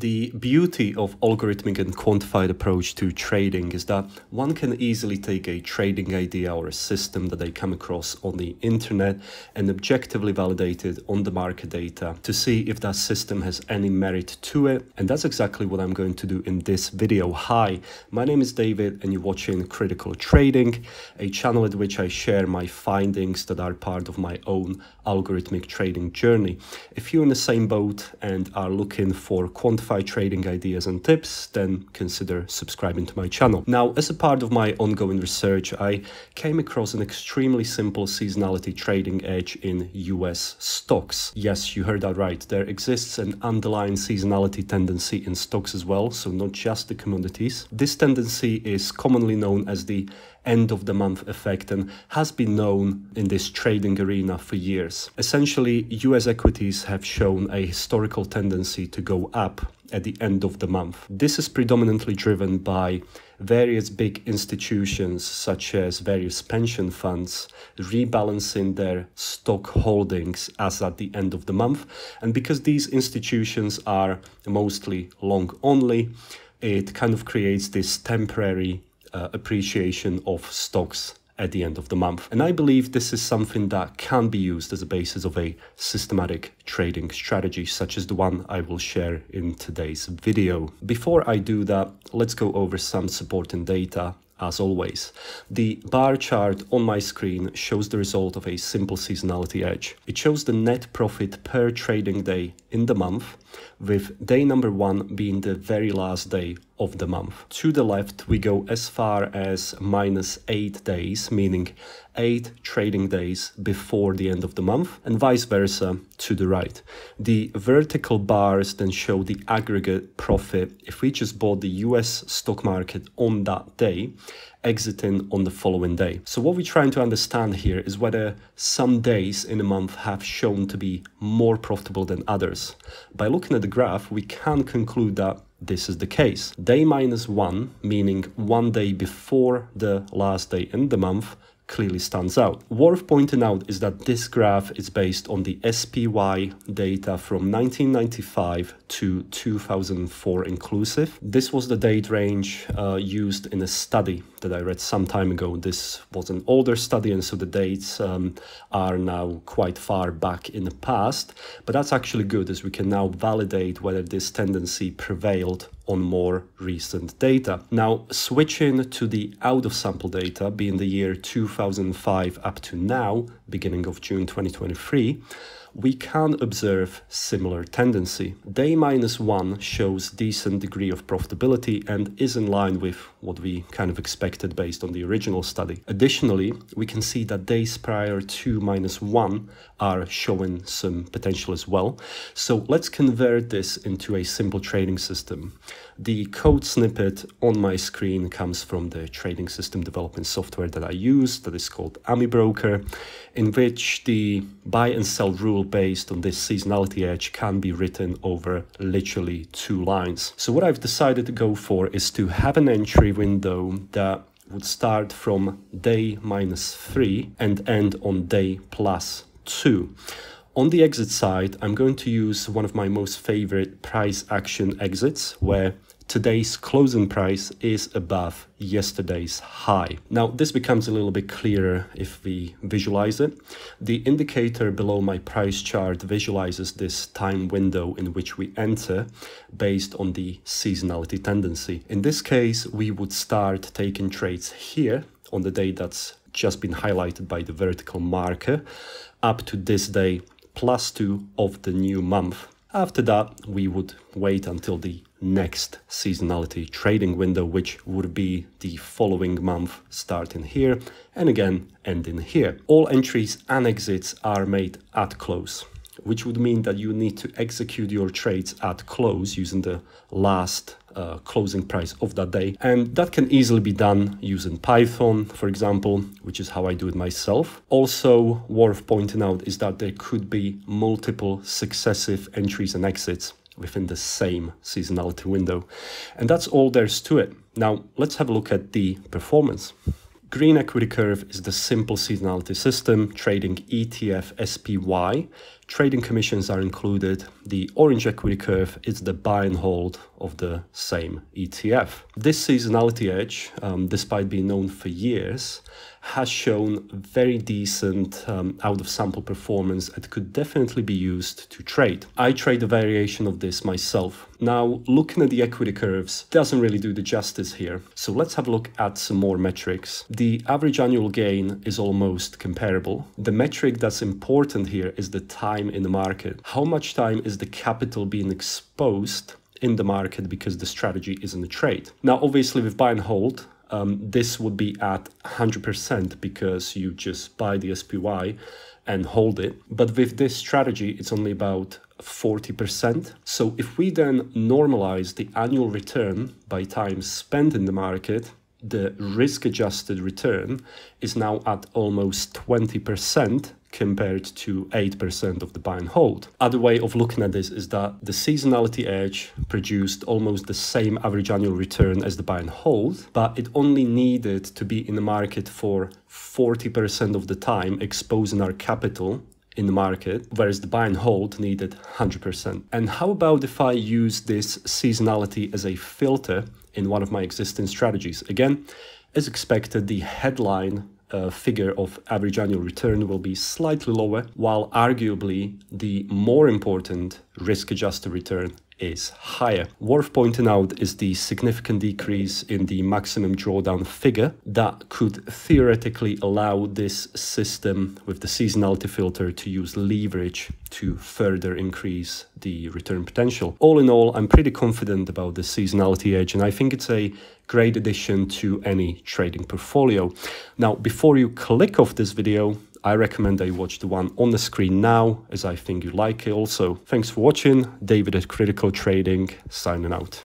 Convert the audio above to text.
The beauty of algorithmic and quantified approach to trading is that one can easily take a trading idea or a system that they come across on the internet and objectively validate it on the market data to see if that system has any merit to it. And that's exactly what I'm going to do in this video. Hi, my name is David and you're watching Critical Trading, a channel at which I share my findings that are part of my own algorithmic trading journey. If you're in the same boat and are looking for quantified trading ideas and tips, then consider subscribing to my channel. Now, as a part of my ongoing research, I came across an extremely simple seasonality trading edge in US stocks. Yes, you heard that right. There exists an underlying seasonality tendency in stocks as well, so not just the commodities. This tendency is commonly known as the end of the month effect and has been known in this trading arena for years. Essentially, US equities have shown a historical tendency to go up at the end of the month. This is predominantly driven by various big institutions such as various pension funds rebalancing their stock holdings as at the end of the month and because these institutions are mostly long only it kind of creates this temporary uh, appreciation of stocks at the end of the month. And I believe this is something that can be used as a basis of a systematic trading strategy, such as the one I will share in today's video. Before I do that, let's go over some supporting data as always. The bar chart on my screen shows the result of a simple seasonality edge. It shows the net profit per trading day in the month, with day number one being the very last day of the month. To the left, we go as far as minus eight days, meaning eight trading days before the end of the month, and vice versa to the right. The vertical bars then show the aggregate profit if we just bought the US stock market on that day exiting on the following day. So what we're trying to understand here is whether some days in a month have shown to be more profitable than others. By looking at the graph, we can conclude that this is the case. Day minus one, meaning one day before the last day in the month, clearly stands out. Worth pointing out is that this graph is based on the SPY data from 1995 to 2004 inclusive. This was the date range uh, used in a study that I read some time ago. This was an older study and so the dates um, are now quite far back in the past, but that's actually good as we can now validate whether this tendency prevailed on more recent data. Now, switching to the out of sample data, being the year 2005 up to now, beginning of June 2023, we can observe similar tendency. Day minus one shows decent degree of profitability and is in line with what we kind of expected based on the original study. Additionally, we can see that days prior to minus one are showing some potential as well. So let's convert this into a simple trading system. The code snippet on my screen comes from the trading system development software that I use that is called AmiBroker, in which the buy and sell rule based on this seasonality edge can be written over literally two lines. So what I've decided to go for is to have an entry window that would start from day minus three and end on day plus two. On the exit side, I'm going to use one of my most favorite price action exits where today's closing price is above yesterday's high. Now, this becomes a little bit clearer if we visualize it. The indicator below my price chart visualizes this time window in which we enter based on the seasonality tendency. In this case, we would start taking trades here on the day that's just been highlighted by the vertical marker up to this day plus two of the new month. After that, we would wait until the next seasonality trading window, which would be the following month starting here and again ending here. All entries and exits are made at close, which would mean that you need to execute your trades at close using the last uh, closing price of that day. And that can easily be done using Python, for example, which is how I do it myself. Also worth pointing out is that there could be multiple successive entries and exits within the same seasonality window. And that's all there's to it. Now, let's have a look at the performance. Green equity curve is the simple seasonality system trading ETF SPY trading commissions are included. The orange equity curve is the buy and hold of the same ETF. This seasonality edge, um, despite being known for years, has shown very decent um, out of sample performance and could definitely be used to trade. I trade a variation of this myself. Now, looking at the equity curves doesn't really do the justice here. So let's have a look at some more metrics. The average annual gain is almost comparable. The metric that's important here is the time in the market. How much time is the capital being exposed in the market because the strategy is in a trade. Now, obviously with buy and hold, um, this would be at 100% because you just buy the SPY and hold it. But with this strategy, it's only about 40%. So if we then normalize the annual return by time spent in the market, the risk adjusted return is now at almost 20% compared to 8% of the buy and hold. Other way of looking at this is that the seasonality edge produced almost the same average annual return as the buy and hold, but it only needed to be in the market for 40% of the time exposing our capital in the market, whereas the buy and hold needed 100%. And how about if I use this seasonality as a filter in one of my existing strategies? Again, as expected, the headline uh, figure of average annual return will be slightly lower, while arguably the more important risk adjusted return is higher. Worth pointing out is the significant decrease in the maximum drawdown figure that could theoretically allow this system with the seasonality filter to use leverage to further increase the return potential. All in all, I'm pretty confident about the seasonality edge and I think it's a great addition to any trading portfolio. Now, before you click off this video, I recommend that you watch the one on the screen now, as I think you like it also. Thanks for watching. David at Critical Trading, signing out.